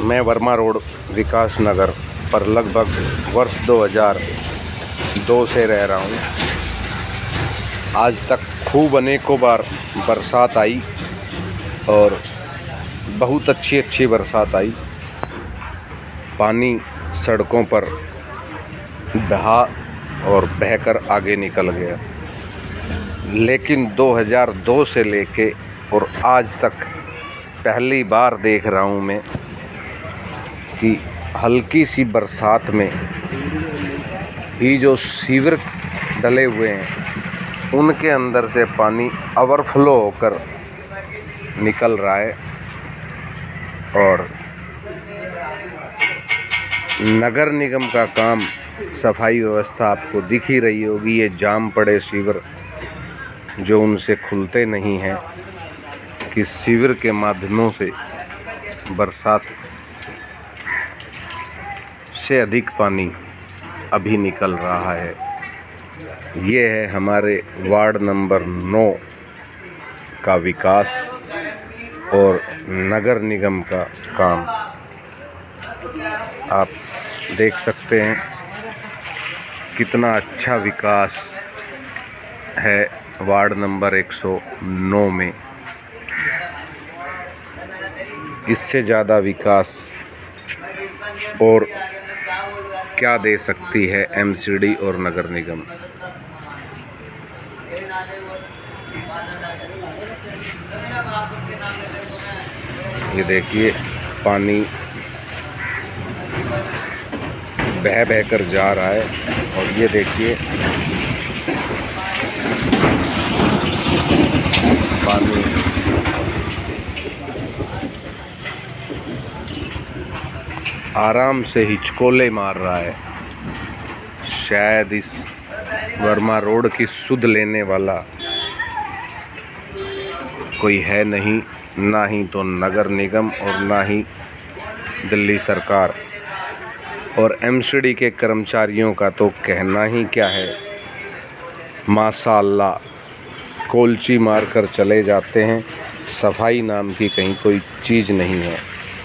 मैं वर्मा रोड, विकास नगर पर लगभग वर्ष 2002 से रह रहा हूँ। आज तक खूब अनेकों बार बरसात आई और बहुत अच्छी अच्छी बरसात आई। पानी सड़कों पर बहा और बहकर आगे निकल गया। लेकिन 2002 से लेके और आज तक पहली बार देख रहा हूँ मैं कि हल्की सी बरसात में ही जो सीवर डले हुए हैं, उनके अंदर से पानी ओवरफ्लो होकर निकल रहा है और नगर निगम का काम, सफ़ाई व्यवस्था आपको दिख ही रही होगी। ये जाम पड़े सीवर जो उनसे खुलते नहीं हैं कि सीवर के माध्यमों से बरसात से अधिक पानी अभी निकल रहा है। ये है हमारे वार्ड नंबर नौ का विकास और नगर निगम का काम। आप देख सकते हैं कितना अच्छा विकास है वार्ड नंबर 109 में। इससे ज़्यादा विकास और क्या दे सकती है एमसीडी और नगर निगम? ये देखिए, पानी बह बह कर जा रहा है और ये देखिए, पानी आराम से हिचकोले मार रहा है। शायद इस वर्मा रोड की सुध लेने वाला कोई है नहीं, ना ही तो नगर निगम और ना ही दिल्ली सरकार। और एमसीडी के कर्मचारियों का तो कहना ही क्या है? माशाल्लाह, कोलची मार कर चले जाते हैं। सफ़ाई नाम की कहीं कोई चीज़ नहीं है।